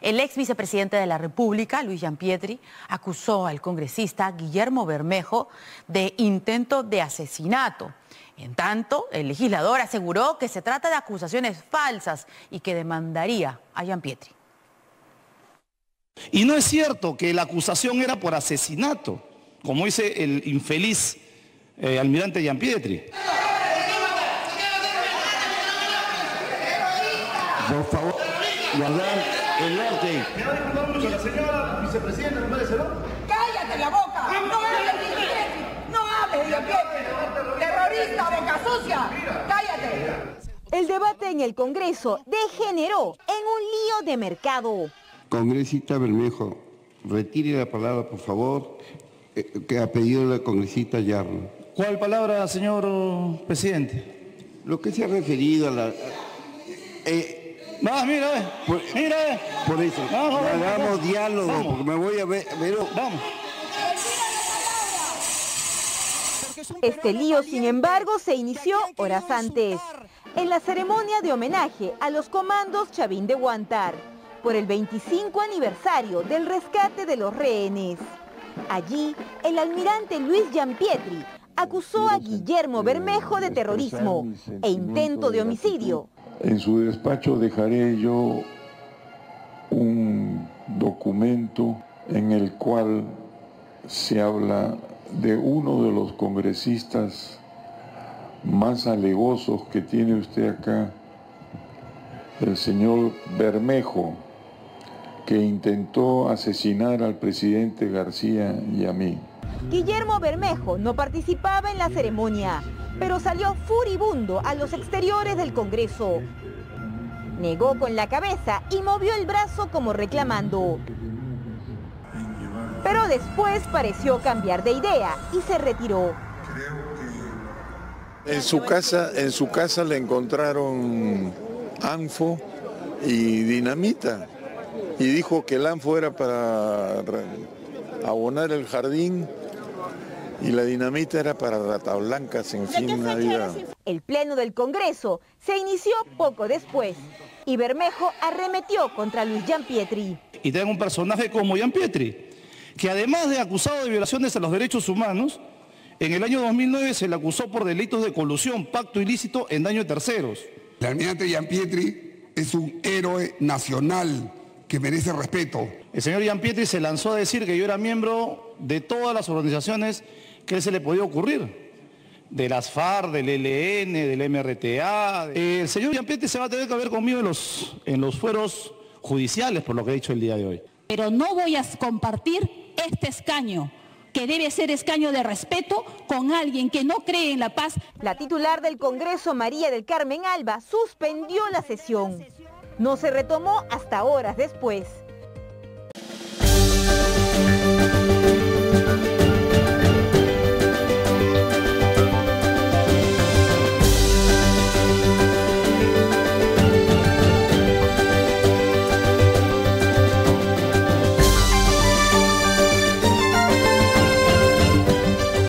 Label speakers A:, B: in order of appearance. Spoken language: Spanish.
A: El ex vicepresidente de la República, Luis Pietri, acusó al congresista Guillermo Bermejo de intento de asesinato. En tanto, el legislador aseguró que se trata de acusaciones falsas y que demandaría a Pietri.
B: Y no es cierto que la acusación era por asesinato, como dice el infeliz eh, almirante Pietri.
C: Por favor, guardar el norte.
D: la señora vicepresidenta, ¿no parece,
E: ¡Cállate la boca! ¡No hables de ¡No hables de ¡Terrorista, boca sucia! ¡Cállate!
F: El debate en el Congreso degeneró en un lío de mercado.
C: Congresista Bermejo, retire la palabra, por favor, eh, que ha pedido la congresista Yarno.
B: ¿Cuál palabra, señor presidente?
C: Lo que se ha referido a la...
B: Eh, no, mira, por, mira.
C: Por eso, hagamos diálogo, porque me voy a ver...
B: vamos.
F: Este lío, sin embargo, se inició horas antes, en la ceremonia de homenaje a los comandos Chavín de Guantar, por el 25 aniversario del rescate de los rehenes. Allí, el almirante Luis Giampietri acusó a Guillermo Bermejo de terrorismo e intento de homicidio.
G: En su despacho dejaré yo un documento en el cual se habla de uno de los congresistas más alegosos que tiene usted acá, el señor Bermejo, que intentó asesinar al presidente García y a mí.
F: Guillermo Bermejo no participaba en la ceremonia, pero salió furibundo a los exteriores del Congreso. Negó con la cabeza y movió el brazo como reclamando. Pero después pareció cambiar de idea y se retiró.
G: En su casa, en su casa le encontraron anfo y dinamita y dijo que el anfo era para abonar el jardín y la dinamita era para rata blancas, en fin, Navidad.
F: El pleno del Congreso se inició poco después y Bermejo arremetió contra Luis Pietri.
B: Y tengo un personaje como Pietri, que además de acusado de violaciones a los derechos humanos, en el año 2009 se le acusó por delitos de colusión, pacto ilícito en daño a terceros.
H: El almirante Pietri es un héroe nacional que merece respeto.
B: El señor Pietri se lanzó a decir que yo era miembro de todas las organizaciones que se le podía ocurrir. De las FARC, del ELN, del MRTA. El señor Pietri se va a tener que ver conmigo en los, en los fueros judiciales, por lo que he dicho el día de hoy.
I: Pero no voy a compartir este escaño que debe ser escaño de respeto con alguien que no cree en la paz.
F: La titular del Congreso, María del Carmen Alba, suspendió la sesión. No se retomó hasta horas después.